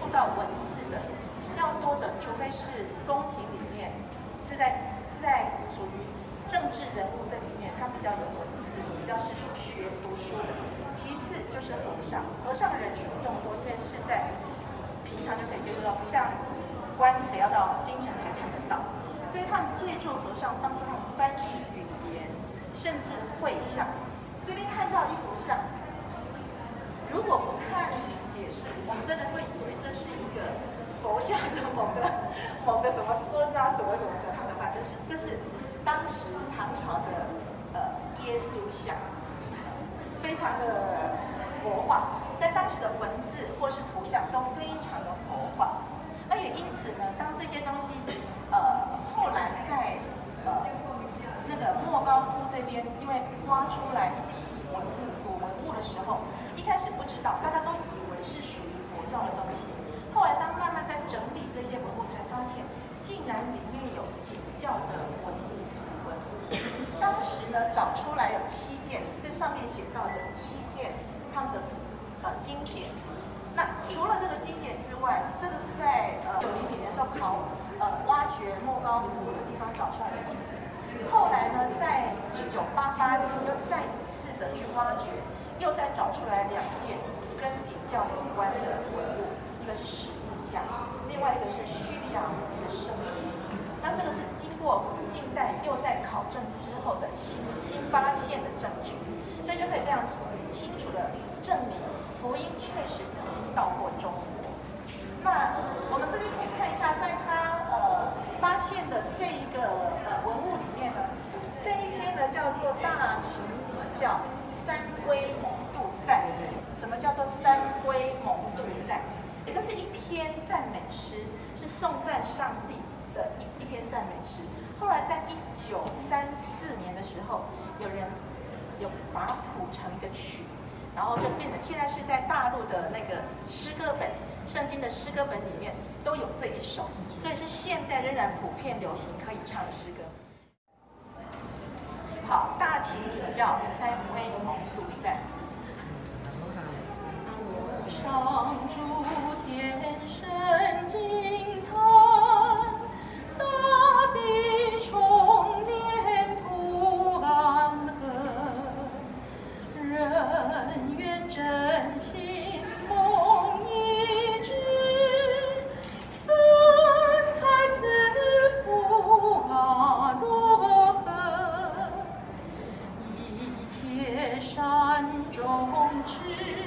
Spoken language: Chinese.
触到文字的比较多的，除非是宫廷里面是在是在属于政治人物这里面，他比较有文字，比较是学读书的。其次就是和尚，和尚人数众多，因为是在平常就可以接触到，不像官得要到京城才看得到。所以他们借助和尚当中翻译语言，甚至绘像。这边看到一幅像，如果不是，我们真的会以为这是一个佛教的某个某个什么尊啊什么什么的，他的话，这是这是当时唐朝的呃耶稣像，非常的佛化，在当时的文字或是图像都非常的佛化。那也因此呢，当这些东西呃后来在呃那个莫高窟这边，因为挖出来一批文物文物的时候，一开始不知道，大家都以为是属于佛教的东西。后来当慢慢在整理这些文物，才发现竟然里面有景教的文物文物。当时呢找出来有七件，这上面写到的七件他们的呃经典。那除了这个经典之外，这个是在呃九零年的时候考呃挖掘莫高窟的地方找出来的经典。后来呢，在一九八八年又再一次的去挖掘，又再找出来两件跟景教有关的文物，一个是十字架，另外一个是叙利亚文的圣经。那这个是经过近代又在考证之后的新新发现的证据，所以就可以非常清楚的证明福音确实曾经到过中国。那我们这边可以看一下，在他呃发现的这一个呃文物里面呢，这一篇叫做《大情景叫三归蒙度赞》。什么叫做三归蒙度赞？也就是一篇赞美诗，是颂赞上帝的一一篇赞美诗。后来在一九三四年的时候，有人有把它谱成一个曲，然后就变成现在是在大陆的那个诗歌本。圣经的诗歌本里面都有这一首，所以是现在仍然普遍流行可以唱的诗歌。好，大秦景教三威蒙度在。知